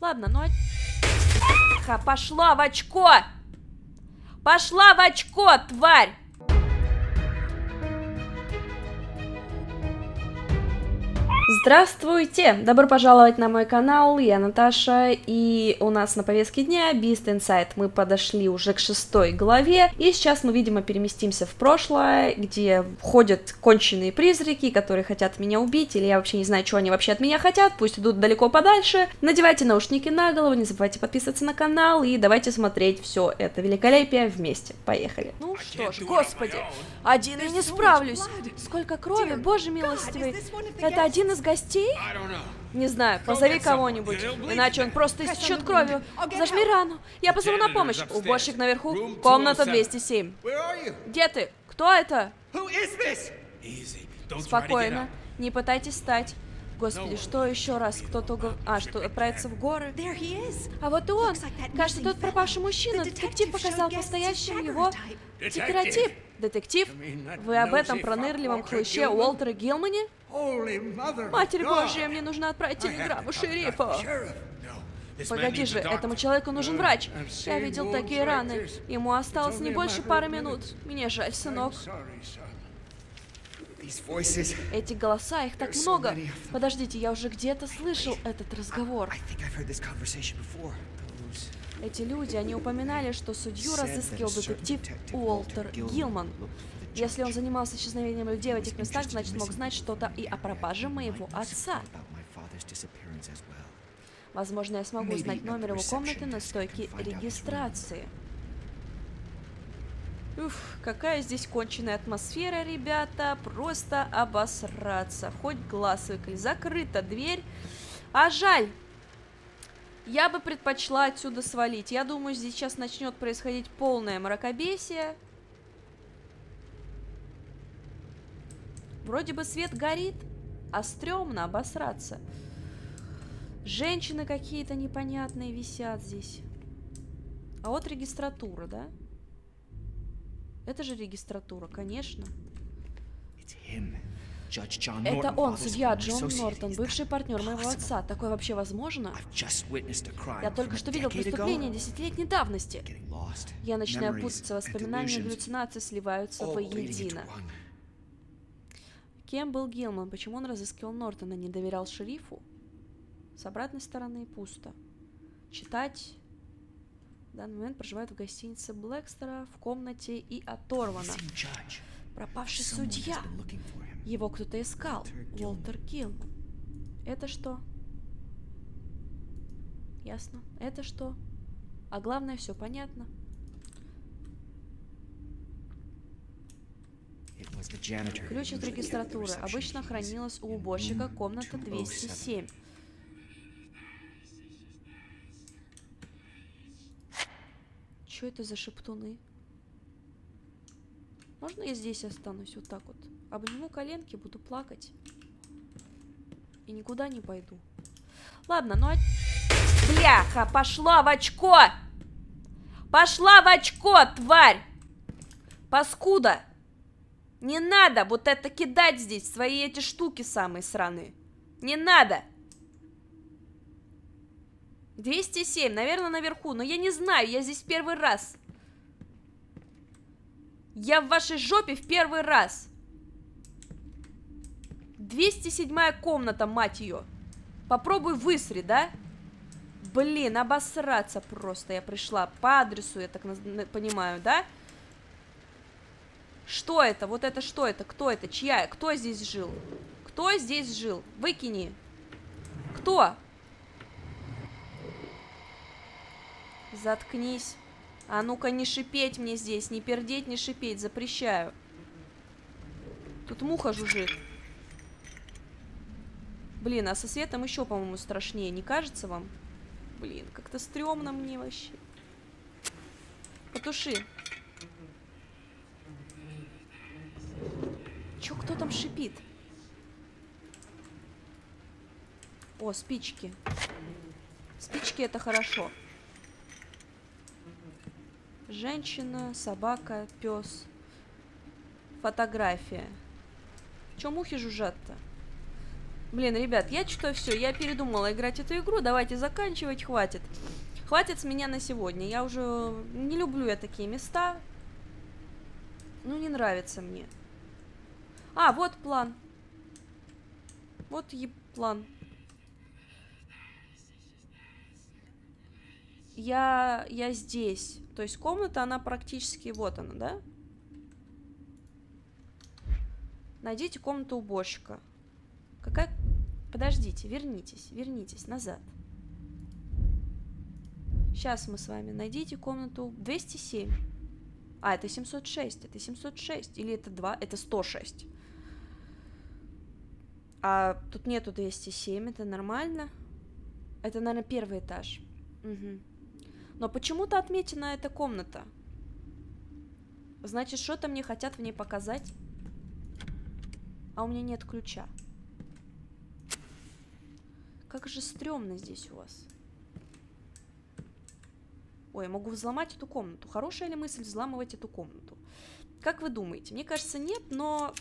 Ладно, ну... а- пошла в очко! Пошла в очко, тварь! Здравствуйте! Добро пожаловать на мой канал, я Наташа, и у нас на повестке дня Beast Inside. Мы подошли уже к шестой главе, и сейчас мы, видимо, переместимся в прошлое, где ходят конченые призраки, которые хотят меня убить, или я вообще не знаю, что они вообще от меня хотят, пусть идут далеко подальше. Надевайте наушники на голову, не забывайте подписываться на канал, и давайте смотреть все это великолепие вместе. Поехали! Ну что ж, господи, один я не справлюсь! Сколько крови, боже милостивый! Это один из гостей? Не знаю, позови кого-нибудь, иначе он просто истечет кровью. Зажми рану, я позову на помощь. Уборщик наверху, комната 207. Где ты? Кто это? Спокойно, не пытайтесь встать. Господи, что еще раз? Кто-то... угов- А, что, отправиться в горы? А вот и он. Кажется, тот пропавший мужчина. Детектив показал настоящим его декоратив. Детектив? Вы об этом пронырливом хлыще Уолтера Гилмане? Матерь Божья, мне нужно отправить телеграмму шерифу. Погоди же, этому человеку нужен врач. Я видел такие раны. Ему осталось не больше пары минут. Мне жаль, сынок. Эти голоса, их так много. Подождите, я уже где-то слышал этот разговор. Эти люди, они упоминали, что судью разыскивал детектив Уолтер Гилман. Если он занимался исчезновением людей в этих местах, значит мог знать что-то и о пропаже моего отца. Возможно, я смогу узнать номер его комнаты на стойке регистрации. Уф, какая здесь конченая атмосфера, ребята. Просто обосраться. Хоть глаз выколи. Закрыта дверь. А жаль. Я бы предпочла отсюда свалить. Я думаю, здесь сейчас начнет происходить полное мракобесие. Вроде бы свет горит, а стрёмно обосраться. Женщины какие-то непонятные висят здесь. А вот регистратура, да? Это же регистратура, конечно. Это он, судья Джон Нортон, бывший партнер моего отца. Такое вообще возможно? Я только что видел преступление десятилетней давности. Я начинаю путаться, воспоминания и галлюцинации сливаются воедино. Кем был Гилман? Почему он разыскивал Нортона? Не доверял шерифу? С обратной стороны пусто. Читать. Данный момент проживает в гостинице Блэкстера в комнате и оторвана. Пропавший судья. Его кто-то искал. Уолтер Гилман. Это что? Ясно. Это что? А главное, все понятно. Ключ от регистратуры обычно хранилась у уборщика комната 207. Что это за шептуны? Можно я здесь останусь вот так вот? Обниму коленки, буду плакать. И никуда не пойду. Ладно, ну а... Бляха, пошла в очко! Пошла в очко, тварь! Паскуда! Не надо вот это кидать здесь, свои эти штуки самые сраные. Не надо! 207, наверное, наверху, но я не знаю, я здесь первый раз. Я в вашей жопе в первый раз. 207 комната, мать ее. Попробуй высри, да? Блин, обосраться просто. Я пришла по адресу, я так понимаю, да? Что это? Вот это что это? Кто это? Чья? Кто здесь жил? Кто здесь жил? Выкини. Кто? Заткнись. А ну-ка не шипеть мне здесь, не пердеть, не шипеть, запрещаю. Тут муха жужжит. Блин, а со светом еще, по-моему, страшнее, не кажется вам? Блин, как-то стрёмно мне вообще. Потуши. Чё, кто там шипит? О, спички. Спички это хорошо. Женщина, собака, пес. Фотография. Чё мухи жужжат-то? Блин, ребят, я что все, я передумала играть эту игру, давайте заканчивать, хватит. Хватит с меня на сегодня, я уже не люблю я такие места. Ну, не нравится мне. А, вот план. Вот и план. Я, я здесь. То есть комната, она практически... Вот она, да? Найдите комнату уборщика. Какая... Подождите, вернитесь, вернитесь назад. Сейчас мы с вами. Найдите комнату 207. А, это 706, это 706. Или это 2, это 106. А тут нету 207, это нормально. Это, наверное, первый этаж. Угу. Но почему-то отмечена эта комната. Значит, что-то мне хотят в ней показать. А у меня нет ключа. Как же стрёмно здесь у вас. Ой, я могу взломать эту комнату. Хорошая ли мысль взламывать эту комнату? Как вы думаете? Мне кажется, нет, но...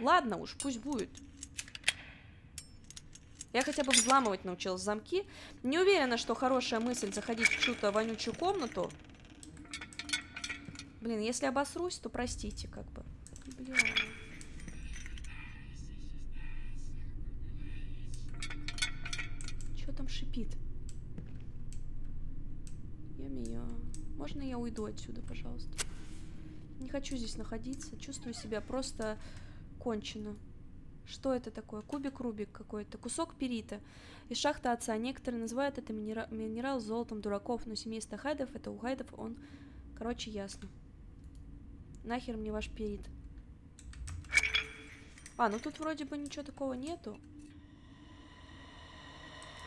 Ладно уж, пусть будет. Я хотя бы взламывать научилась замки. Не уверена, что хорошая мысль заходить в чью-то вонючую комнату. Блин, если обосрусь, то простите, как бы. Бля. Что там шипит? Я Можно я уйду отсюда, пожалуйста? Не хочу здесь находиться. Чувствую себя просто кончено. Что это такое? Кубик Рубик какой-то, кусок перита. Из шахты отца. Некоторые называют это минера... минерал золотом дураков, но семейство Хайдов, это у Хайдов он... Короче, ясно. Нахер мне ваш перит. А, ну тут вроде бы ничего такого нету.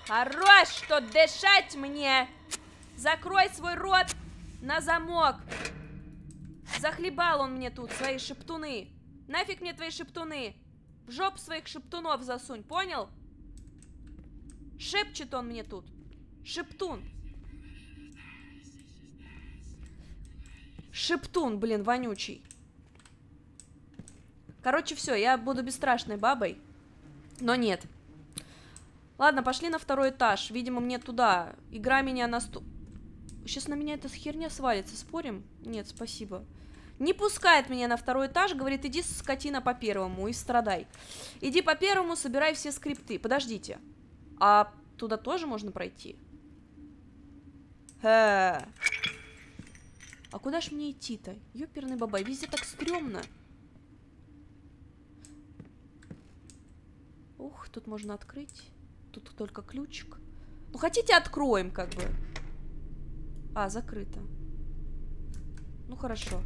Хорош, что дышать мне! Закрой свой рот на замок! Захлебал он мне тут свои шептуны. Нафиг мне твои шептуны? В жоп своих шептунов засунь, понял? Шепчет он мне тут. Шептун. Шептун, блин, вонючий. Короче, все, я буду бесстрашной бабой. Но нет. Ладно, пошли на второй этаж. Видимо, мне туда. Игра меня на сту... Сейчас на меня эта херня свалится, спорим? Нет, спасибо. Не пускает меня на второй этаж, говорит, иди, скотина, по первому и страдай. Иди по первому, собирай все скрипты. Подождите. А туда тоже можно пройти? Хэ. А куда ж мне идти-то? Ёперный бабай, везде так стрёмно. Ух, тут можно открыть. Тут только ключик. Ну, хотите, откроем, как бы. А, закрыто. Ну, хорошо.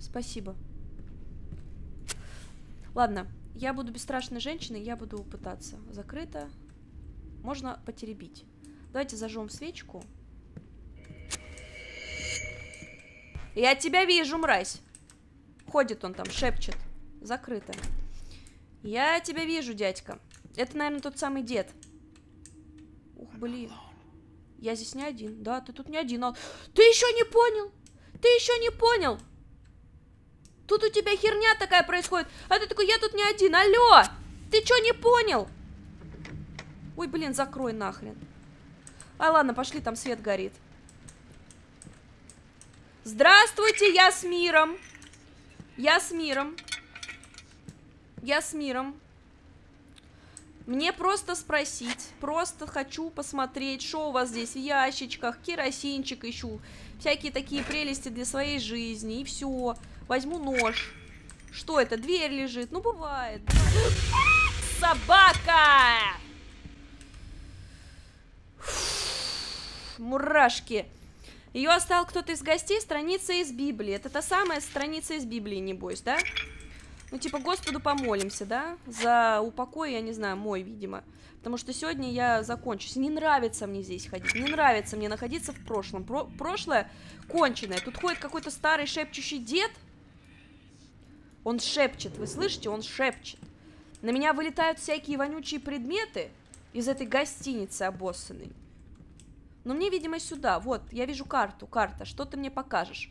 Спасибо. Ладно, я буду бесстрашной женщиной, я буду пытаться. Закрыто. Можно потеребить. Давайте зажжем свечку. Я тебя вижу, мразь. Ходит он там, шепчет. Закрыто. Я тебя вижу, дядька. Это, наверное, тот самый дед. Ух, блин. Я здесь не один. Да, ты тут не один. А... Ты еще не понял? Ты еще не понял? Тут у тебя херня такая происходит. А ты такой, я тут не один. Алло! Ты что, не понял? Ой, блин, закрой нахрен. А ладно, пошли, там свет горит. Здравствуйте, я с миром. Я с миром. Я с миром. Мне просто спросить, просто хочу посмотреть, что у вас здесь в ящичках, керосинчик ищу, всякие такие прелести для своей жизни, и все. Возьму нож. Что это? Дверь лежит. Ну, бывает. Собака! Мурашки. Ее оставил кто-то из гостей, страница из Библии. Это та самая страница из Библии, небось, да? Ну, типа, Господу помолимся, да? За упокой, я не знаю, мой, видимо. Потому что сегодня я закончусь. Не нравится мне здесь ходить. Не нравится мне находиться в прошлом. Про прошлое конченое. Тут ходит какой-то старый шепчущий дед. Он шепчет, вы слышите? Он шепчет. На меня вылетают всякие вонючие предметы из этой гостиницы обоссанной. Но мне, видимо, сюда. Вот, я вижу карту, карта. Что ты мне покажешь?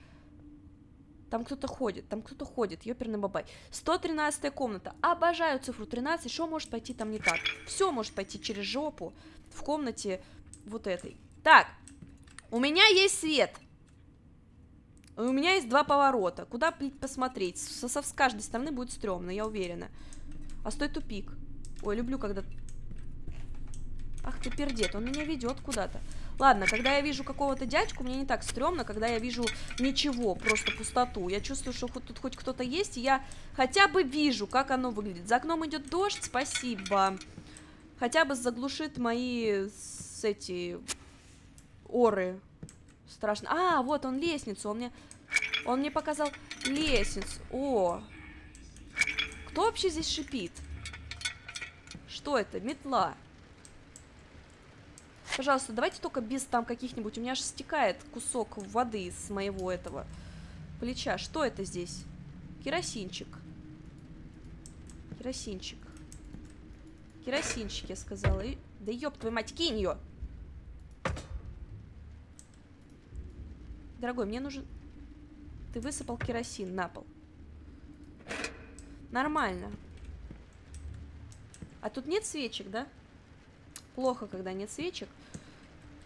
Там кто-то ходит, там кто-то ходит, ёперный бабай. 113 комната. Обожаю цифру 13. Что может пойти там не так? Все может пойти через жопу в комнате вот этой. Так, у меня есть свет. У меня есть два поворота. Куда посмотреть? С, с, с каждой стороны будет стрёмно, я уверена. А стой тупик. Ой, люблю, когда... Ах ты пердет, он меня ведет куда-то. Ладно, когда я вижу какого-то дядьку, мне не так стрёмно, когда я вижу ничего, просто пустоту. Я чувствую, что тут хоть кто-то есть, и я хотя бы вижу, как оно выглядит. За окном идет дождь, спасибо. Хотя бы заглушит мои с эти оры. Страшно. А, вот он лестницу, он мне... Он мне показал лестницу. О! Кто вообще здесь шипит? Что это? Метла. Пожалуйста, давайте только без там каких-нибудь... У меня аж стекает кусок воды с моего этого плеча. Что это здесь? Керосинчик. Керосинчик. Керосинчик, я сказала. И... Да ёб твою мать, кинь ее! Дорогой, мне нужен... Ты высыпал керосин на пол. Нормально. А тут нет свечек, да? Плохо, когда нет свечек.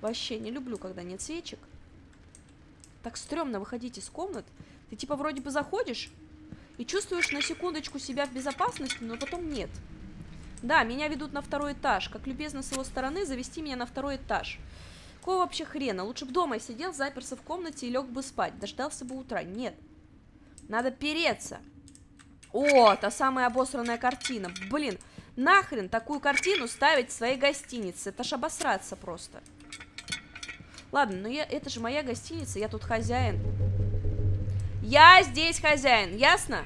Вообще не люблю, когда нет свечек. Так стрёмно выходить из комнат. Ты типа вроде бы заходишь и чувствуешь на секундочку себя в безопасности, но потом нет. Да, меня ведут на второй этаж. Как любезно с его стороны завести меня на второй этаж. Какого вообще хрена? Лучше бы дома сидел, заперся в комнате и лег бы спать. Дождался бы утра. Нет. Надо переться. О, та самая обосранная картина. Блин, нахрен такую картину ставить в своей гостинице? Это ж обосраться просто. Ладно, ну я, это же моя гостиница, я тут хозяин. Я здесь хозяин, ясно?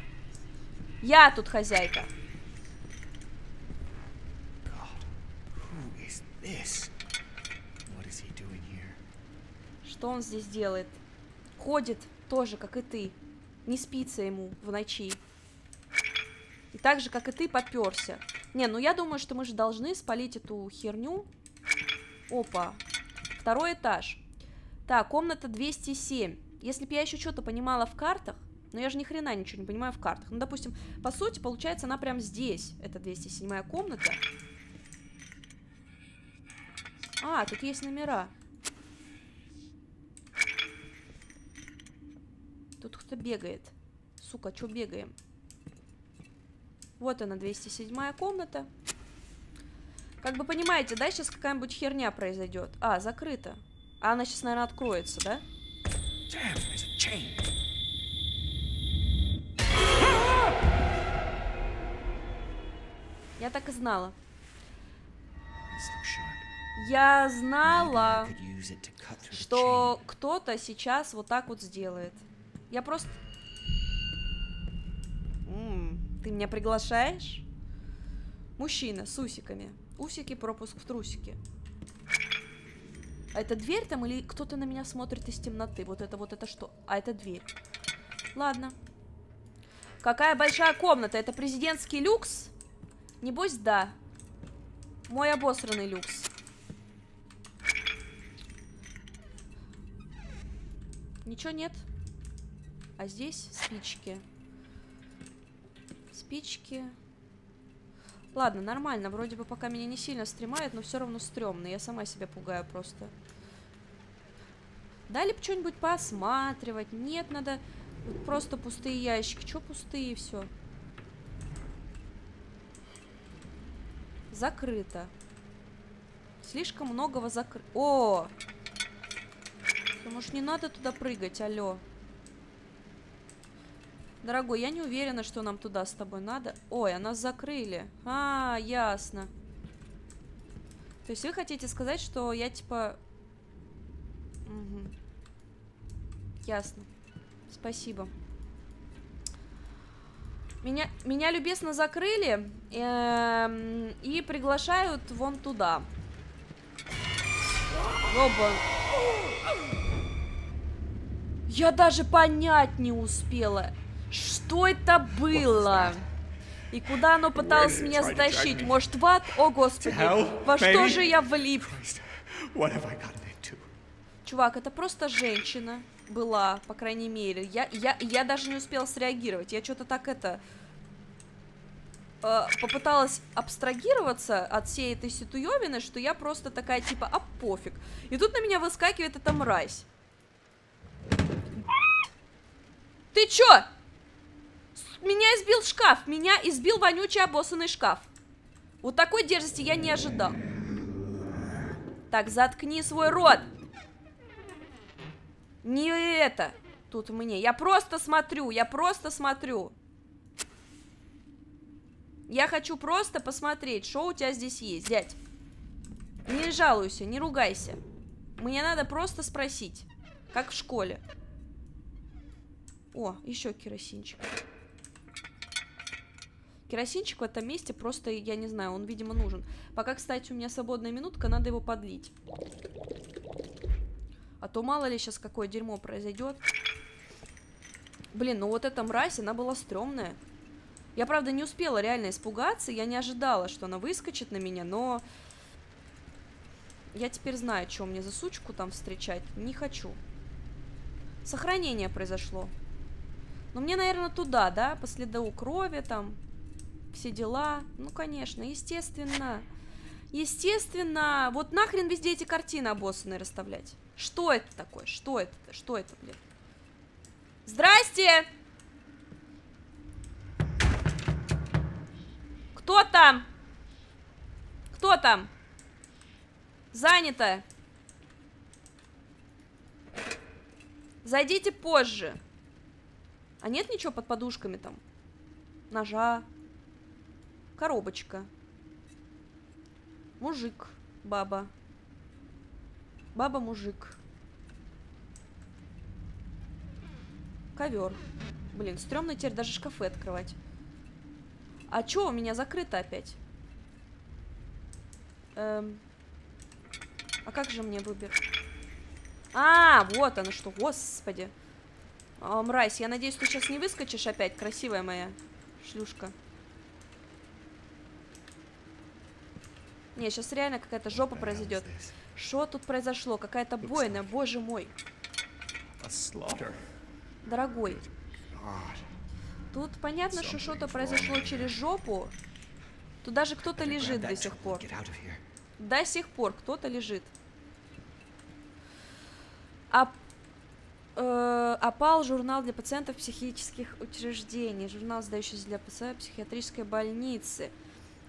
Я тут хозяйка. Что он здесь делает? Ходит тоже, как и ты. Не спится ему в ночи. И так же, как и ты, поперся. Не, ну я думаю, что мы же должны спалить эту херню. Опа, Второй этаж. Так, комната 207. Если бы я еще что-то понимала в картах, но я же ни хрена ничего не понимаю в картах. Ну, допустим, по сути, получается, она прям здесь. Это 207 комната. А, тут есть номера. Тут кто-то бегает. Сука, что бегаем? Вот она, 207 комната. Как бы понимаете, да, сейчас какая-нибудь херня произойдет. А, закрыто. А она сейчас, наверное, откроется, да? Я так и знала. Я знала, что кто-то сейчас вот так вот сделает. Я просто... М -м, ты меня приглашаешь? Мужчина с усиками. Усики, пропуск в трусики. А это дверь там или кто-то на меня смотрит из темноты? Вот это вот это что? А это дверь. Ладно. Какая большая комната? Это президентский люкс? Небось, да. Мой обосранный люкс. Ничего нет. А здесь спички. Спички. Ладно, нормально. Вроде бы пока меня не сильно стремает, но все равно стрёмно. Я сама себя пугаю просто. Дали бы что-нибудь посматривать. Нет, надо просто пустые ящики. Че пустые все? Закрыто. Слишком многого закрыто. О! Может, не надо туда прыгать, алло. Дорогой, я не уверена, что нам туда с тобой надо. Ой, а нас закрыли. А, ясно. То есть вы хотите сказать, что я типа... Угу. Ясно. Спасибо. Меня, меня любезно закрыли э, и приглашают вон туда. Оба. Я даже понять не успела. Что это было? И куда оно пыталось меня затащить? Может, в ад? О, Господи, во что же я влип? Чувак, это просто женщина. была, по крайней мере. Я, я, я даже не успела среагировать. Я что-то так это... Э, попыталась абстрагироваться от всей этой ситуевины, что я просто такая, типа, а пофиг. И тут на меня выскакивает эта мразь. Ты чё? Меня избил шкаф. Меня избил вонючий обоссанный шкаф. Вот такой дерзости я не ожидал. Так, заткни свой рот. Не это. Тут мне. Я просто смотрю, я просто смотрю. Я хочу просто посмотреть, что у тебя здесь есть, дядь. Не жалуйся, не ругайся. Мне надо просто спросить. Как в школе. О, еще керосинчик. Керосинчик в этом месте просто, я не знаю, он, видимо, нужен. Пока, кстати, у меня свободная минутка, надо его подлить. А то мало ли сейчас какое дерьмо произойдет. Блин, ну вот эта мразь, она была стрёмная. Я, правда, не успела реально испугаться, я не ожидала, что она выскочит на меня, но... Я теперь знаю, что мне за сучку там встречать. Не хочу. Сохранение произошло. Но мне, наверное, туда, да? По следу крови там все дела. Ну, конечно, естественно. Естественно. Вот нахрен везде эти картины обоссанные расставлять? Что это такое? Что это? Что это, блин? Здрасте! Кто там? Кто там? Занято. Зайдите позже. А нет ничего под подушками там? Ножа, Коробочка. Мужик, баба. Баба-мужик. Ковер. Блин, стрёмно теперь даже шкафы открывать. А чё у меня закрыто опять? Эм... А как же мне выбер? А, вот оно что, господи. О, мразь, я надеюсь, ты сейчас не выскочишь опять, красивая моя шлюшка. Не, сейчас реально какая-то жопа произойдет. Что тут произошло? Какая-то бойня, боже мой. Дорогой. Тут понятно, что что-то произошло через жопу. Тут даже кто-то лежит до сих пор. До сих пор кто-то лежит. А, э, опал журнал для пациентов психических учреждений. Журнал, сдающийся для пациентов психиатрической больницы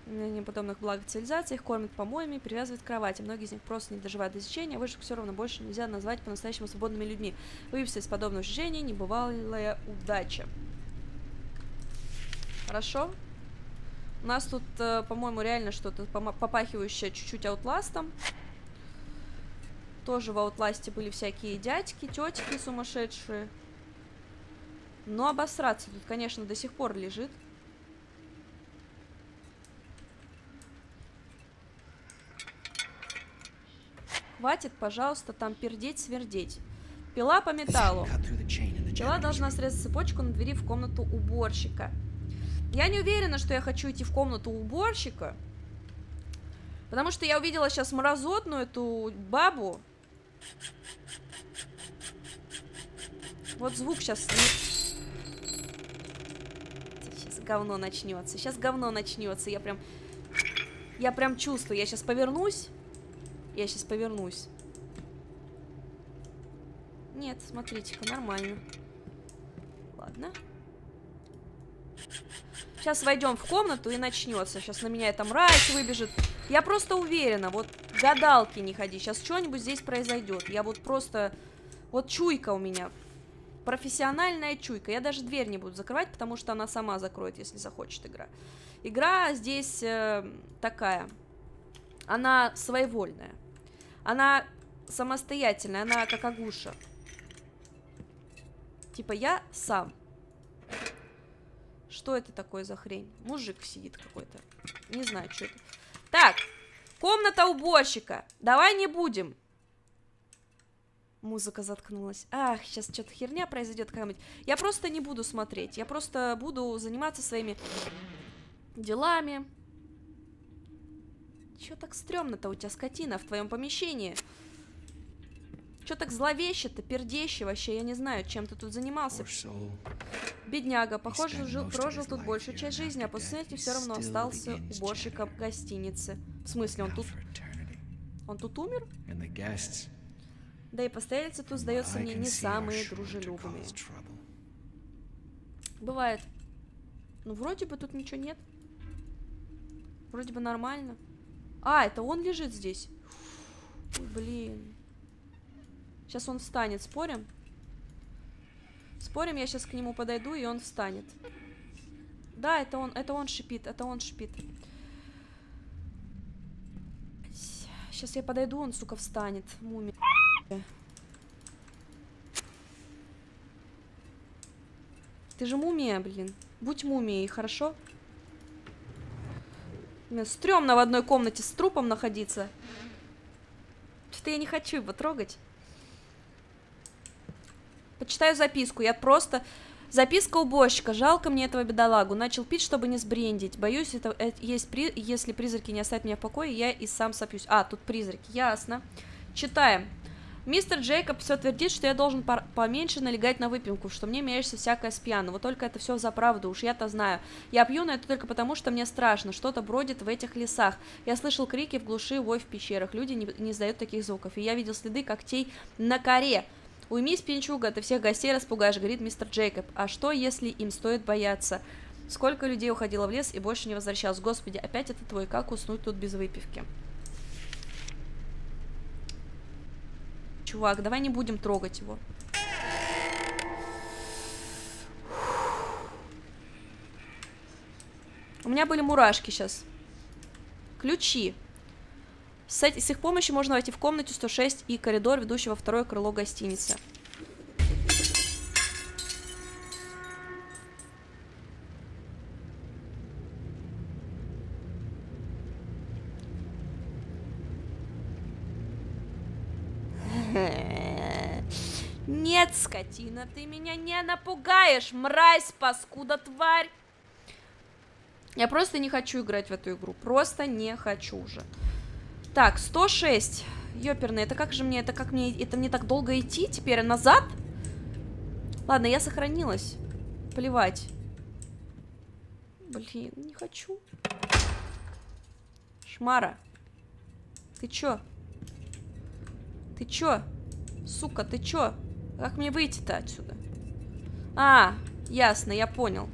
неподобных благ цивилизации, их кормят помоями, привязывают к кровати. Многие из них просто не доживают до сечения, высших все равно больше нельзя назвать по-настоящему свободными людьми. Вывести из подобного ощущения небывалая удача. Хорошо. У нас тут, э, по-моему, реально что-то попахивающее чуть-чуть аутластом. Тоже в аутласте были всякие дядьки, тетки сумасшедшие. Но обосраться тут, конечно, до сих пор лежит. Хватит, пожалуйста, там пердеть, свердеть. Пила по металлу. Пила должна срезать цепочку на двери в комнату уборщика. Я не уверена, что я хочу идти в комнату уборщика. Потому что я увидела сейчас мразотную эту бабу. Вот звук сейчас... Сейчас говно начнется. Сейчас говно начнется. Я прям... Я прям чувствую. Я сейчас повернусь. Я сейчас повернусь. Нет, смотрите-ка, нормально. Ладно. Сейчас войдем в комнату и начнется. Сейчас на меня эта мразь выбежит. Я просто уверена, вот гадалки не ходи. Сейчас что-нибудь здесь произойдет. Я вот просто... Вот чуйка у меня. Профессиональная чуйка. Я даже дверь не буду закрывать, потому что она сама закроет, если захочет игра. Игра здесь э, такая. Она своевольная. Она самостоятельная, она как Агуша. Типа я сам. Что это такое за хрень? Мужик сидит какой-то. Не знаю, что это. Так, комната уборщика. Давай не будем. Музыка заткнулась. Ах, сейчас что-то херня произойдет какая-нибудь. Я просто не буду смотреть. Я просто буду заниматься своими делами. Чё так стрёмно-то у тебя, скотина, в твоем помещении? Что так зловеще-то, пердеще вообще, я не знаю, чем ты тут занимался. Бедняга, похоже, жил, прожил тут большую часть жизни, а после смерти все равно остался уборщиком гостиницы. В смысле, он тут... Он тут умер? Да и постояльцы тут, сдается мне, не самые дружелюбные. Бывает. Ну, вроде бы тут ничего нет. Вроде бы нормально. А, это он лежит здесь. Ой, блин. Сейчас он встанет, спорим? Спорим, я сейчас к нему подойду, и он встанет. Да, это он, это он шипит, это он шипит. Сейчас я подойду, он, сука, встанет. Муми. Ты же мумия, блин. Будь мумией, хорошо? Мне стрёмно в одной комнате с трупом находиться. Что-то я не хочу его трогать. Почитаю записку. Я просто... Записка уборщика. Жалко мне этого бедолагу. Начал пить, чтобы не сбрендить. Боюсь, это, это есть при... если призраки не оставят меня в покое, я и сам сопьюсь. А, тут призраки. Ясно. Читаем. Мистер Джейкоб все твердит, что я должен поменьше налегать на выпивку, что мне меряется всякое с. Вот только это все за правду, уж я-то знаю. Я пью, но это только потому, что мне страшно. Что-то бродит в этих лесах. Я слышал крики в глуши, вой в пещерах. Люди не, не издают таких звуков. И я видел следы когтей на коре. Уймись, пинчуга, ты всех гостей распугаешь, говорит мистер Джейкоб. А что, если им стоит бояться? Сколько людей уходило в лес и больше не возвращалось? Господи, опять это твой, как уснуть тут без выпивки? Чувак, давай не будем трогать его. У меня были мурашки сейчас. Ключи. С, с их помощью можно войти в комнату 106 и коридор, ведущий во второе крыло гостиницы. Нет, скотина, ты меня не напугаешь, мразь, паскуда, тварь. Я просто не хочу играть в эту игру, просто не хочу уже. Так, 106. Ёперный, это как же мне, это как мне, это мне так долго идти теперь назад? Ладно, я сохранилась. Плевать. Блин, не хочу. Шмара. Ты чё? Ты чё? Сука, ты чё? Как мне выйти-то отсюда? А, ясно, я понял.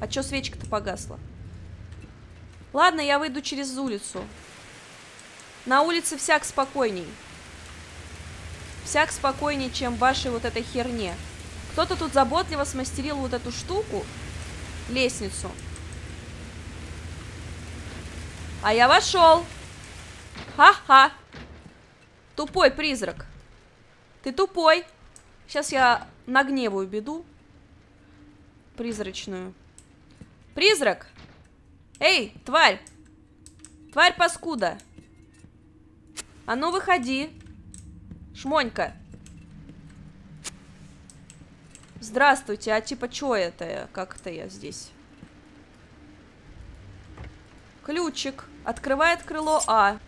А чё свечка-то погасла? Ладно, я выйду через улицу. На улице всяк спокойней. Всяк спокойней, чем в вашей вот этой херне. Кто-то тут заботливо смастерил вот эту штуку, лестницу. А я вошел. Ха-ха. Тупой призрак. Ты тупой. Сейчас я нагневаю беду. Призрачную. Призрак! Эй, тварь! Тварь паскуда! А ну выходи! Шмонька! Здравствуйте, а типа что это? Как это я здесь? Ключик. Открывает крыло А.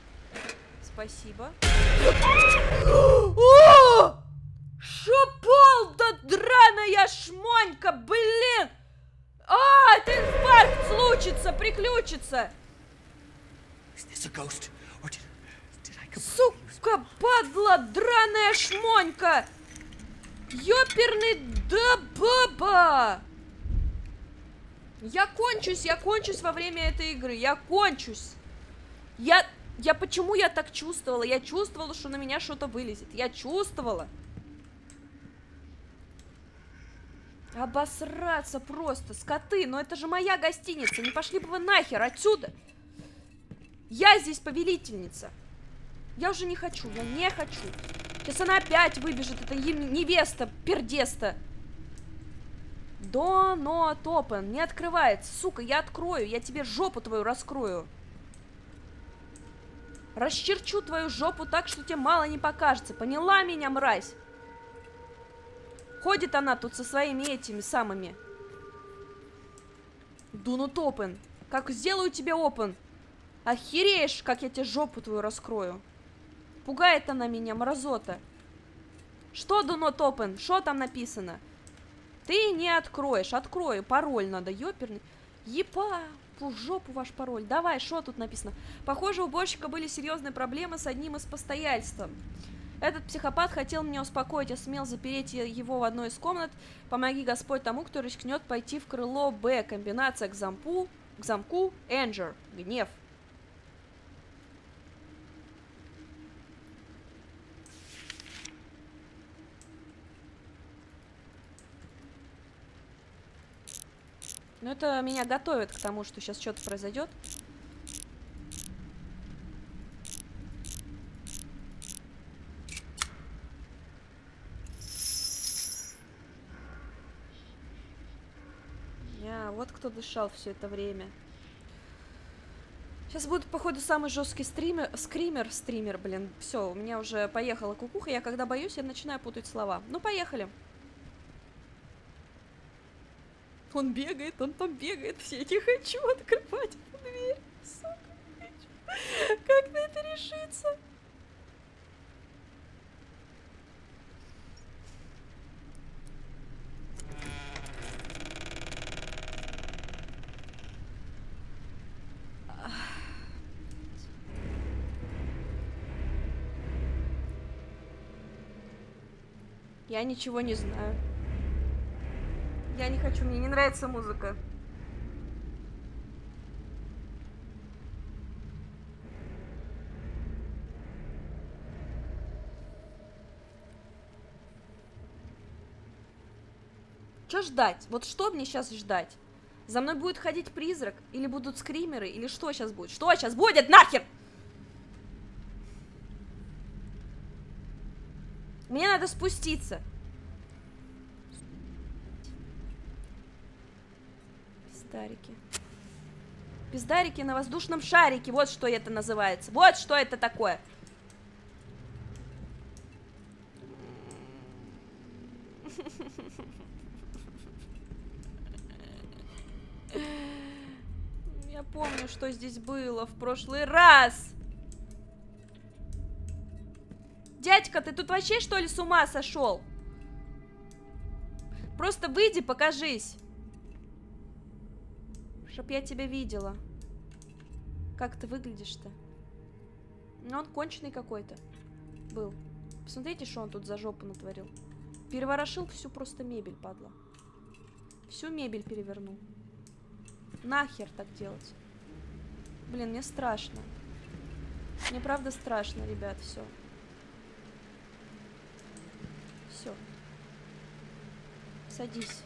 Спасибо. О! Шопол, да драная шмонька, блин! А, это инфаркт случится, приключится! Сука, падла, драная шмонька! Ёперный да баба! Я кончусь, я кончусь во время этой игры, я кончусь. Я, я почему я так чувствовала? Я чувствовала, что на меня что-то вылезет. Я чувствовала. Обосраться просто, скоты, но это же моя гостиница, не пошли бы вы нахер отсюда. Я здесь повелительница. Я уже не хочу, я не хочу. Сейчас она опять выбежит, это невеста, пердеста. До но топен, не открывается. Сука, я открою, я тебе жопу твою раскрою. Расчерчу твою жопу так, что тебе мало не покажется. Поняла меня, мразь? Ходит она тут со своими этими самыми. Дунут опен. Как сделаю тебе опен. Охереешь, как я тебе жопу твою раскрою. Пугает она меня, мразота. Что not open? Что там написано? Ты не откроешь. Открою. Пароль надо, ёперный. Епа, в жопу ваш пароль. Давай, что тут написано? Похоже, у уборщика были серьезные проблемы с одним из постояльств. Этот психопат хотел меня успокоить, я смел запереть его в одной из комнат. Помоги Господь тому, кто рискнет пойти в крыло Б. Комбинация к замку, к замку, Энджер, гнев. Ну, это меня готовит к тому, что сейчас что-то произойдет. Я, вот кто дышал все это время. Сейчас будет, походу, самый жесткий стример, скример, стример, блин. Все, у меня уже поехала кукуха. Я когда боюсь, я начинаю путать слова. Ну, поехали. Он бегает, он там бегает. Я не хочу открывать дверь. Сука, не хочу. Как на это решиться? Я ничего не знаю. Я не хочу, мне не нравится музыка. Что ждать? Вот что мне сейчас ждать? За мной будет ходить призрак? Или будут скримеры? Или что сейчас будет? Что сейчас будет? Нахер! Мне надо спуститься. Пиздарики. Пиздарики на воздушном шарике. Вот что это называется. Вот что это такое. Я помню, что здесь было в прошлый раз. Дядька, ты тут вообще что ли с ума сошел? Просто выйди, покажись. Чтоб я тебя видела. Как ты выглядишь-то? Ну, он конченый какой-то был. Посмотрите, что он тут за жопу натворил. Переворошил всю просто мебель, падла. Всю мебель перевернул. Нахер так делать? Блин, мне страшно. Мне правда страшно, ребят, все. Все. Садись.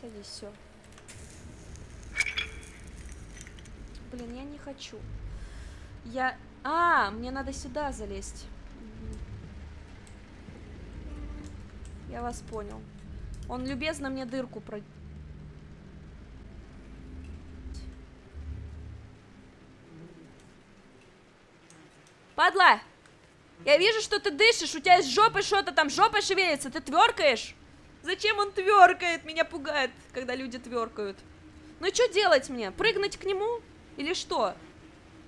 Садись, все. Блин, я не хочу. Я... А, мне надо сюда залезть. Я вас понял. Он любезно мне дырку про... Падла! Я вижу, что ты дышишь, у тебя из жопы что-то там, жопа шевелится, ты тверкаешь? Зачем он тверкает? Меня пугает, когда люди тверкают. Ну что делать мне? Прыгнуть к нему? Или что?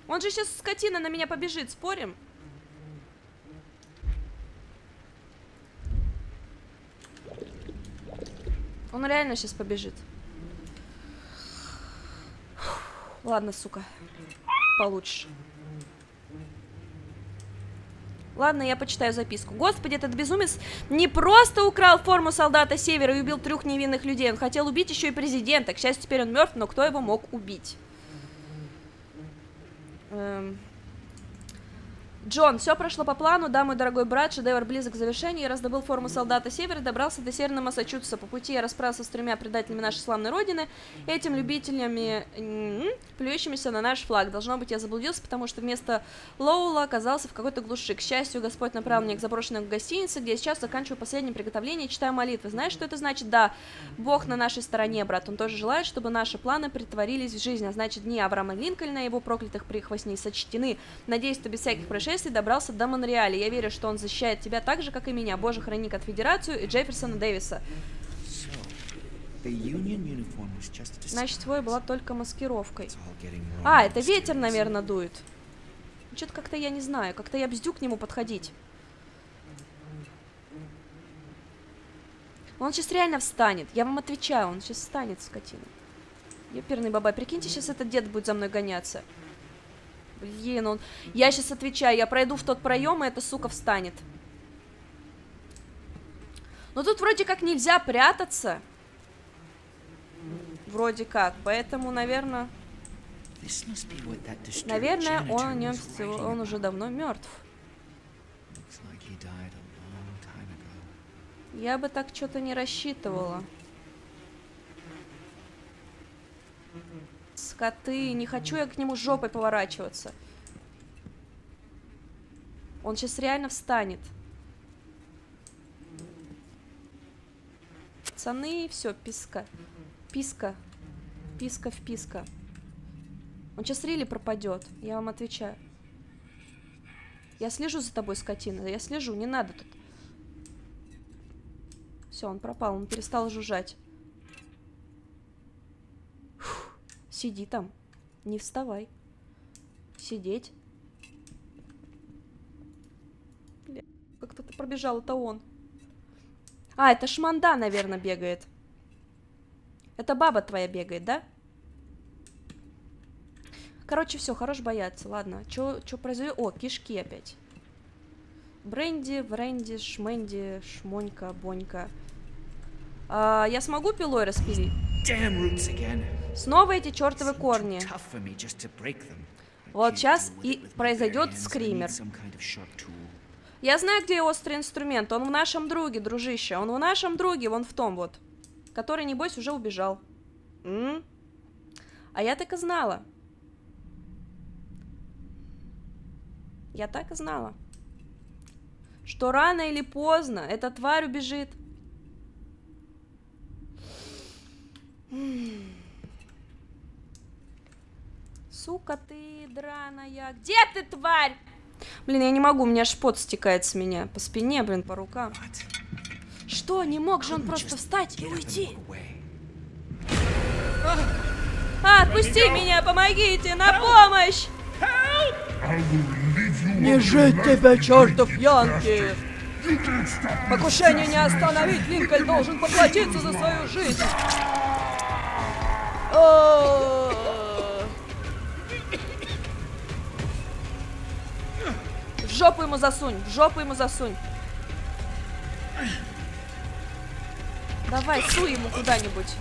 Он же сейчас, скотина, на меня побежит, спорим? Он реально сейчас побежит. Ладно, сука. Получше. Ладно, я почитаю записку. Господи, этот безумец не просто украл форму солдата Севера и убил трех невинных людей. Он хотел убить еще и президента. К счастью, теперь он мертв, но кто его мог убить? Эм... Джон, все прошло по плану, да, мой дорогой брат, шедевр близок к завершению, я раздобыл форму солдата Севера добрался до Северного Массачусетса. По пути я расправился с тремя предателями нашей славной родины, этим любителями, плюющимися на наш флаг. Должно быть, я заблудился, потому что вместо Лоула оказался в какой-то глуши. К счастью, Господь направил меня к заброшенной гостинице, где я сейчас заканчиваю последнее приготовление читаю молитвы. Знаешь, что это значит? Да, Бог на нашей стороне, брат. Он тоже желает, чтобы наши планы притворились в жизнь, а значит, дни Авраама Линкольна и его проклятых прихвостней сочтены. Надеюсь, что без всяких происшествий путешествий добрался до Монреаля. Я верю, что он защищает тебя так же, как и меня. Боже, храни конфедерацию и Джефферсона Дэвиса. Значит, твой была только маскировкой. А, это ветер, наверное, дует. Что-то как-то я не знаю. Как-то я бздю к нему подходить. Он сейчас реально встанет. Я вам отвечаю, он сейчас встанет, скотина. Еперный бабай, прикиньте, сейчас этот дед будет за мной гоняться. Блин, он... Я сейчас отвечаю, я пройду в тот проем, и эта сука встанет. Но тут вроде как нельзя прятаться. Вроде как, поэтому, наверное... Наверное, он, о нем, он уже давно мертв. Я бы так что-то не рассчитывала. Скоты, не хочу я к нему жопой поворачиваться. Он сейчас реально встанет. Пацаны, все, писка. Писка. Писка в писка. Он сейчас рели пропадет, я вам отвечаю. Я слежу за тобой, скотина, я слежу, не надо тут. Все, он пропал, он перестал жужжать. Фух, сиди там, не вставай. Сидеть. Как кто-то пробежал, это он. А, это шманда, наверное, бегает. Это баба твоя бегает, да? Короче, все, хорош бояться. Ладно, что произойдет? О, кишки опять. Бренди, Бренди, Шменди, Шмонька, Бонька. А, я смогу пилой распилить? Снова эти чертовы корни. Вот сейчас и произойдет скример. Я знаю, где острый инструмент. Он в нашем друге, дружище. Он в нашем друге, вон в том вот. Который, небось, уже убежал. М? А я так и знала. Я так и знала. Что рано или поздно эта тварь убежит. Сука ты драная. Где ты, тварь? Блин, я не могу, у меня аж пот стекает с меня. По спине, блин, по рукам. Что, не мог же он просто встать и уйти? А, отпусти меня, помогите, на помощь! Не жить тебе, чертов Янки! Покушение не остановить, Линкольн должен поплатиться за свою жизнь! В жопу ему засунь, в жопу ему засунь. Давай, суй ему куда-нибудь.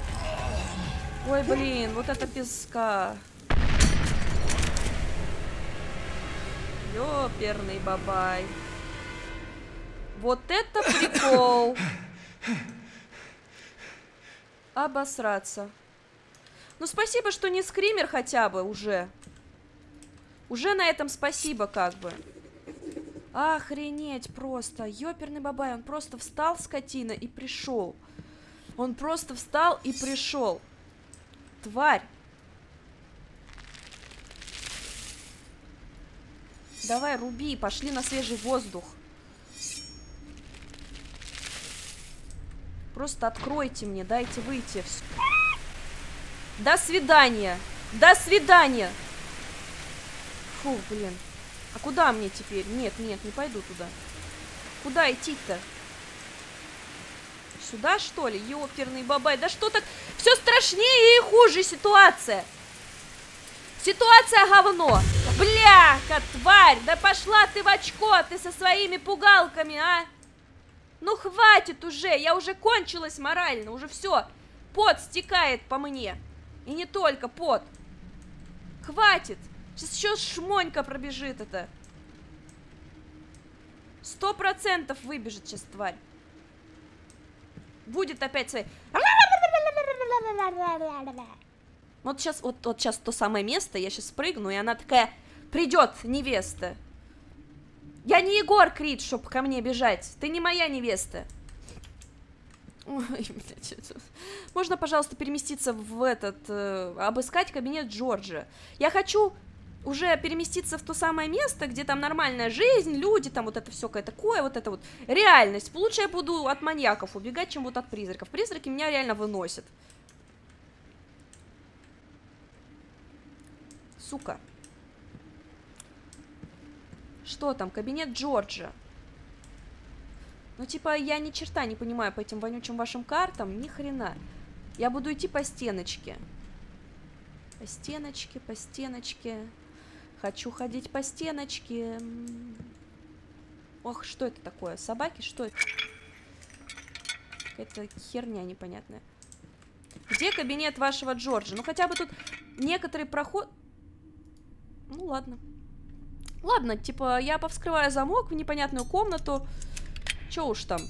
Ой, блин, вот это песка. Ёперный бабай. Вот это прикол. Обосраться. Ну, спасибо, что не скример хотя бы уже. Уже на этом спасибо как бы. Охренеть просто. Ёперный бабай, он просто встал, скотина, и пришел. Он просто встал и пришел. Тварь. Давай, руби, пошли на свежий воздух. Просто откройте мне, дайте выйти. До свидания. До свидания. Фу, блин. А куда мне теперь? Нет, нет, не пойду туда. Куда идти-то? Сюда, что ли? Ёперный бабай. Да что так? Все страшнее и хуже ситуация. Ситуация говно. Бляха, тварь, да пошла ты в очко, ты со своими пугалками, а? Ну хватит уже, я уже кончилась морально, уже все. Пот стекает по мне. И не только пот. Хватит. Сейчас еще шмонька пробежит это. Сто процентов выбежит сейчас тварь. Будет опять своей... Вот сейчас, вот, вот сейчас то самое место, я сейчас спрыгну, и она такая, придет невеста. Я не Егор Крид, чтоб ко мне бежать. Ты не моя невеста. Ой, блядь, Можно, пожалуйста, переместиться в этот... Э, обыскать кабинет Джорджа. Я хочу уже переместиться в то самое место, где там нормальная жизнь, люди, там вот это все такое, вот это вот реальность. Лучше я буду от маньяков убегать, чем вот от призраков. Призраки меня реально выносят. сука. Что там? Кабинет Джорджа. Ну, типа, я ни черта не понимаю по этим вонючим вашим картам, ни хрена. Я буду идти по стеночке. По стеночке, по стеночке. Хочу ходить по стеночке. Ох, что это такое? Собаки? Что это? Какая-то херня непонятная. Где кабинет вашего Джорджа? Ну, хотя бы тут некоторый проход... Ну, ладно. Ладно, типа, я повскрываю замок в непонятную комнату. Чё уж там.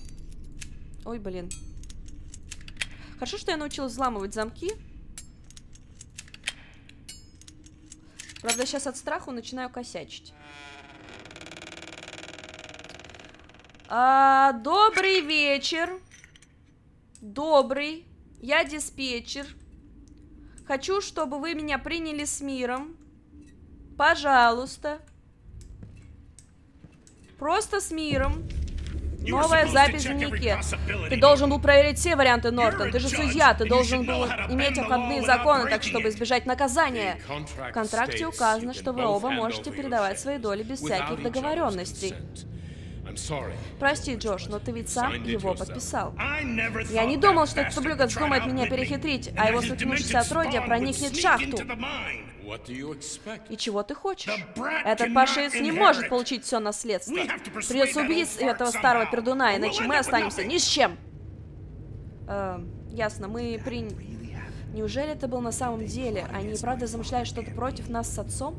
Ой, блин. Хорошо, что я научилась взламывать замки. Правда, сейчас от страха начинаю косячить. А, добрый вечер. Добрый. Я диспетчер. Хочу, чтобы вы меня приняли с миром. Пожалуйста. Просто с миром. Новая запись в дневнике. Ты должен был проверить все варианты, Нортон. Ты же судья, ты должен был иметь обходные законы, так чтобы избежать наказания. В контракте указано, что вы оба можете передавать свои доли без всяких договоренностей. Прости, Джош, но ты ведь сам его подписал. Я не думал, что этот ублюдок вздумает меня перехитрить, а его сутянувшееся отродье проникнет в шахту. И чего ты хочешь? Этот паршивец не может получить все наследство. Придется убить этого старого пердуна, иначе мы останемся ни с чем. Э, ясно, мы при... Неужели это был на самом деле? Они правда замышляют что-то против нас с отцом?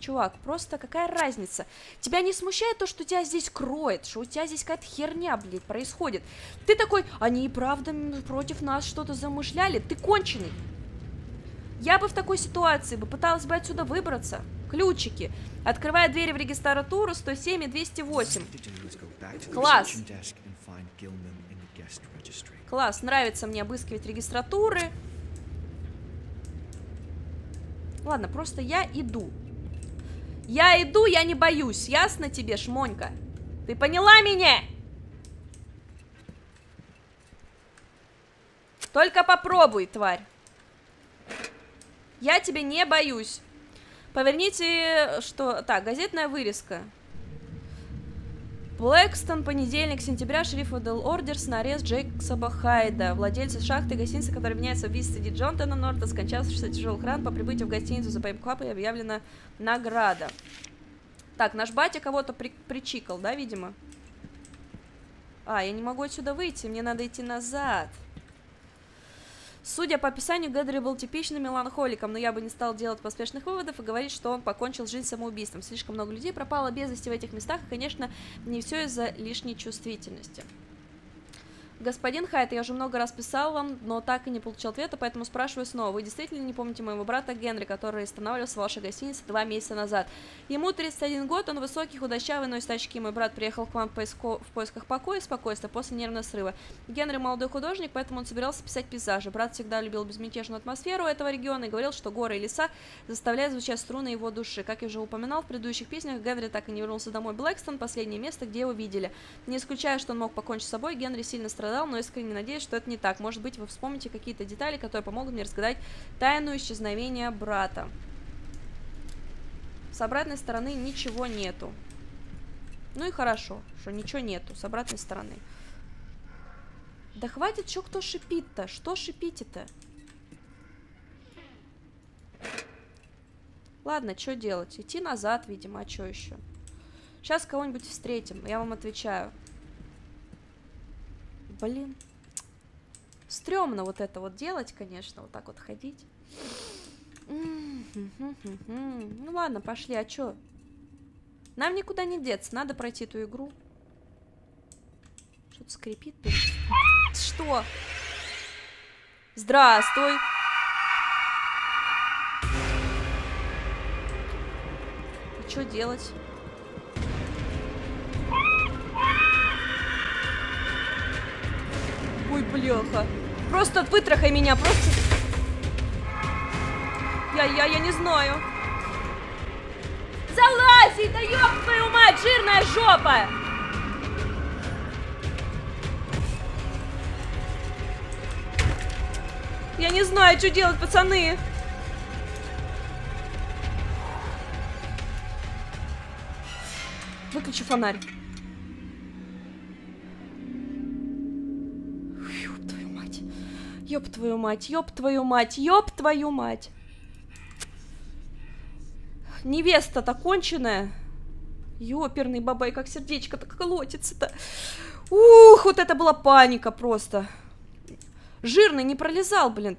Чувак, просто какая разница? Тебя не смущает то, что тебя здесь кроет, что у тебя здесь какая-то херня, блядь, происходит? Ты такой, они и правда против нас что-то замышляли? Ты конченый. Я бы в такой ситуации бы пыталась бы отсюда выбраться. Ключики. Открывая двери в регистратуру 107 и 208. Класс. Класс, нравится мне обыскивать регистратуры. Ладно, просто я иду. Я иду, я не боюсь. Ясно тебе, шмонька? Ты поняла меня? Только попробуй, тварь. Я тебя не боюсь. Поверните, что... Так, газетная вырезка. Блэкстон, понедельник, сентября, шериф выдал ордерс на арест Джейксоба Хайда, владельца шахты гостиницы, который обвиняется в убийстве Джонтона Норта, скончавшегося тяжелых ран по прибытию в гостиницу за Пейп Клаб и объявлена награда. Так, наш батя кого-то при причикал, да, видимо? А, я не могу отсюда выйти, мне надо идти назад. Судя по описанию, Гэдри был типичным меланхоликом, но я бы не стал делать поспешных выводов и говорить, что он покончил жизнь самоубийством. Слишком много людей пропало без вести в этих местах, и, конечно, не все из-за лишней чувствительности. Господин Хайт, я уже много раз писал вам, но так и не получил ответа, поэтому спрашиваю снова. Вы действительно не помните моего брата Генри, который останавливался в вашей гостинице два месяца назад? Ему 31 год, он высокий, худощавый, носит очки. Мой брат приехал к вам в, поиско... в поисках покоя и спокойствия после нервного срыва. Генри молодой художник, поэтому он собирался писать пейзажи. Брат всегда любил безмятежную атмосферу этого региона и говорил, что горы и леса заставляют звучать струны его души. Как я уже упоминал в предыдущих песнях, Генри так и не вернулся домой Блэкстон, последнее место, где его видели. Не исключая, что он мог покончить с собой, Генри сильно страдал, но искренне надеюсь, что это не так. Может быть, вы вспомните какие-то детали, которые помогут мне разгадать тайну исчезновения брата. С обратной стороны ничего нету. Ну и хорошо, что ничего нету с обратной стороны. Да хватит, что кто шипит-то? Что шипите-то? Ладно, что делать? Идти назад, видимо, а что еще? Сейчас кого-нибудь встретим, я вам отвечаю. Блин. Стремно вот это вот делать, конечно, вот так вот ходить. Ну ладно, пошли, а чё? Нам никуда не деться, надо пройти эту игру. Что-то скрипит. Что? Здравствуй. И что делать? Ой, бляха. Просто вытрахай меня, просто... Я, я, я не знаю. Залази, да ёб твою мать, жирная жопа! Я не знаю, что делать, пацаны. Выключи фонарь. Ёб твою мать, ёб твою мать, ёб твою мать. Невеста-то конченая. Ёперный бабай, как сердечко так колотится-то. Ух, вот это была паника просто. Жирный не пролезал, блин.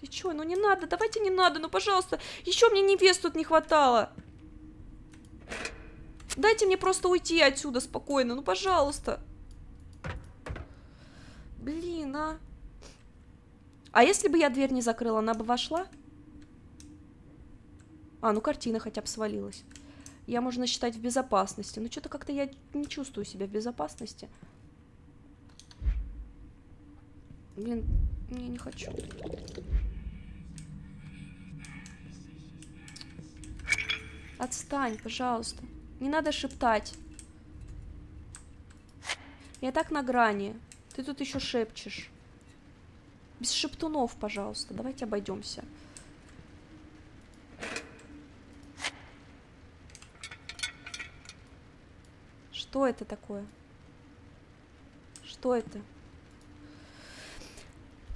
Ты чё, ну не надо, давайте не надо, ну пожалуйста. Еще мне невест тут не хватало. Дайте мне просто уйти отсюда спокойно, ну пожалуйста. Блин, а. А если бы я дверь не закрыла, она бы вошла? А, ну картина хотя бы свалилась. Я, можно считать, в безопасности. Но что-то как-то я не чувствую себя в безопасности. Блин, я не хочу. Отстань, пожалуйста. Не надо шептать. Я так на грани. Ты тут еще шепчешь. Без шептунов, пожалуйста. Давайте обойдемся. Что это такое? Что это?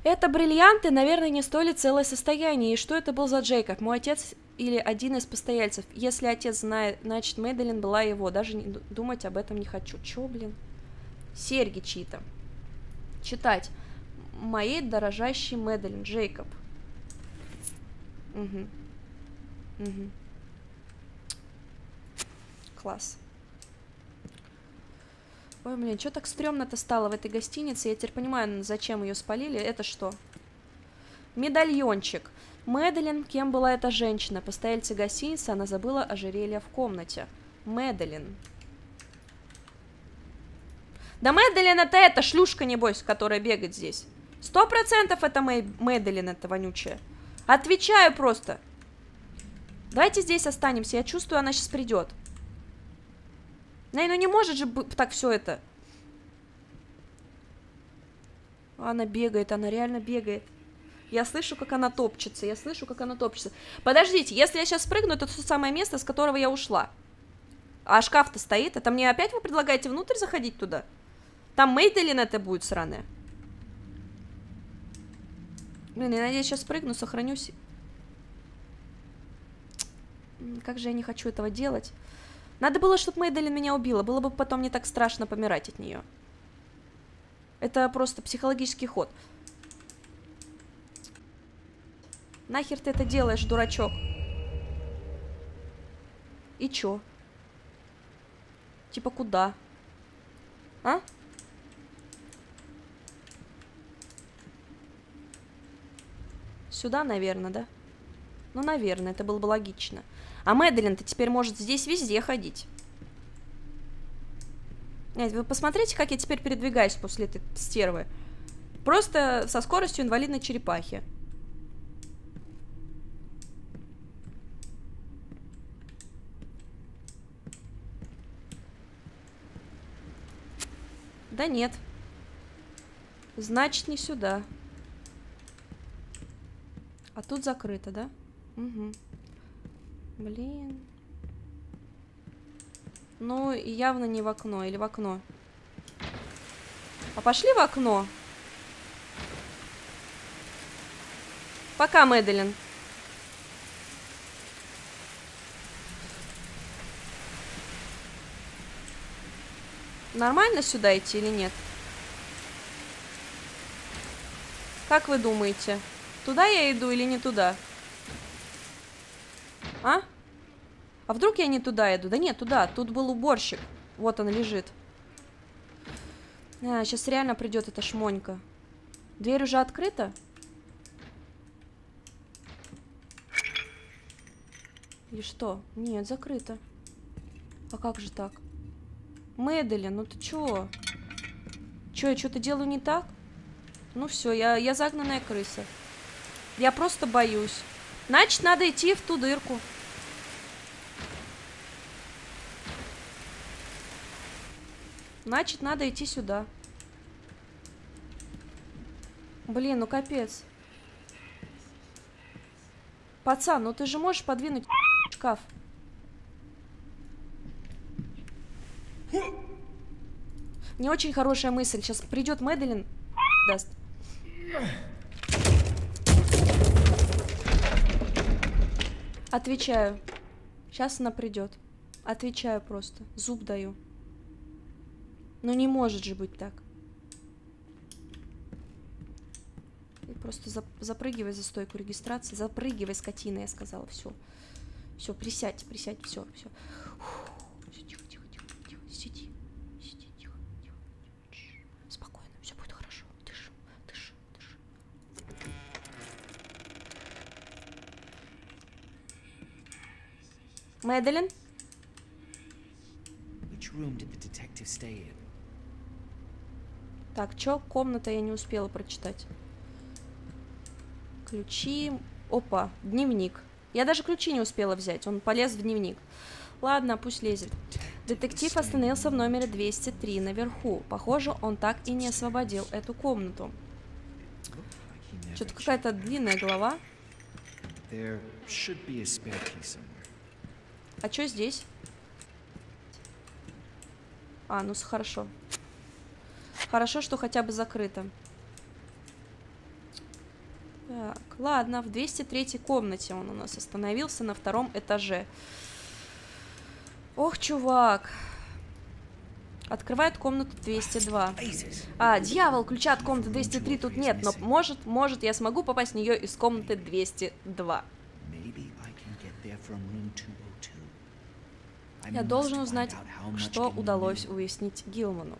Это бриллианты, наверное, не стоили целое состояние. И что это был за Джейкоб? Мой отец или один из постояльцев? Если отец знает, значит, Мэдалин была его. Даже не, думать об этом не хочу. Чё, блин? Серьги чьи-то. Читать. Моей дорожащей Мэдалин. Джейкоб. Угу. Угу. Класс. Ой, блин, что так стрёмно-то стало в этой гостинице? Я теперь понимаю, зачем ее спалили. Это что? Медальончик. Мэдалин, кем была эта женщина? Постояльца гостиницы, она забыла ожерелье в комнате. Мэдалин. Да Мэдалин это эта шлюшка, небось, которая бегает здесь. Сто процентов это Мэй... Мэдалин, это вонючая. Отвечаю просто. Давайте здесь останемся. Я чувствую, она сейчас придет. Ну, ну не может же так все это. Она бегает, она реально бегает. Я слышу, как она топчется, я слышу, как она топчется. Подождите, если я сейчас спрыгну, это то самое место, с которого я ушла. А шкаф-то стоит. Это мне опять вы предлагаете внутрь заходить туда? Там Мейделин это будет сраная. Блин, я надеюсь, сейчас спрыгну, сохранюсь. Как же я не хочу этого делать. Надо было, чтобы Мэйделин меня убила, было бы потом не так страшно помирать от нее. Это просто психологический ход. Нахер ты это делаешь, дурачок? И чё? Типа куда? А? Сюда, наверное, да? Ну, наверное, это было бы логично. А Мэдлин-то теперь может здесь везде ходить. Нет, вы посмотрите, как я теперь передвигаюсь после этой стервы. Просто со скоростью инвалидной черепахи. Да нет. Значит, не сюда. А тут закрыто, да? Угу. Блин. Ну, явно не в окно. Или в окно. А пошли в окно. Пока, Мэдалин. Нормально сюда идти или нет? Как вы думаете? Туда я иду или не туда? А? А вдруг я не туда иду? Да нет, туда. Тут был уборщик. Вот он лежит. А, сейчас реально придет эта шмонька. Дверь уже открыта? И что? Нет, закрыто. А как же так? Мэдалин, ну ты чё? Чё, я что-то делаю не так? Ну все, я, я загнанная крыса. Я просто боюсь. Значит, надо идти в ту дырку. Значит, надо идти сюда. Блин, ну капец. Пацан, ну ты же можешь подвинуть шкаф. Не очень хорошая мысль. Сейчас придет Мэдалин. даст. Отвечаю. Сейчас она придет. Отвечаю просто. Зуб даю. Ну не может же быть так. И просто зап запрыгивай за стойку регистрации. Запрыгивай, скотина, я сказала. Все. Все, присядь, присядь, все, все. Все, Мэдалин? Так, чё? Комната я не успела прочитать. Ключи. Опа, дневник. Я даже ключи не успела взять, он полез в дневник. Ладно, пусть лезет. Детектив остановился в номере 203 наверху. Похоже, он так и не освободил эту комнату. Что-то какая-то длинная голова. А что здесь? А, ну хорошо. Хорошо, что хотя бы закрыто. Так, ладно, в 203 комнате он у нас остановился на втором этаже. Ох, чувак. Открывает комнату 202. Blazes! А, дьявол, ключа от комнаты 203 тут нет, но может, может, я смогу попасть в нее из комнаты 202. Я должен узнать, что удалось уяснить Гилману.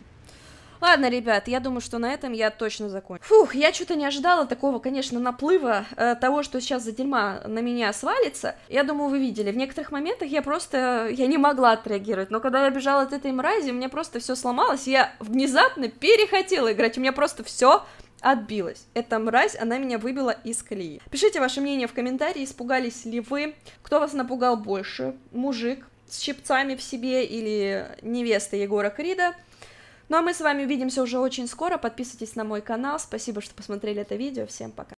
Ладно, ребят, я думаю, что на этом я точно закончу. Фух, я что-то не ожидала такого, конечно, наплыва э, того, что сейчас за дерьма на меня свалится. Я думаю, вы видели. В некоторых моментах я просто, я не могла отреагировать. Но когда я бежала от этой мрази, у меня просто все сломалось. Я внезапно перехотела играть. У меня просто все отбилась. Эта мразь, она меня выбила из колеи. Пишите ваше мнение в комментарии, испугались ли вы, кто вас напугал больше, мужик с щипцами в себе или невеста Егора Крида. Ну а мы с вами увидимся уже очень скоро, подписывайтесь на мой канал, спасибо, что посмотрели это видео, всем пока.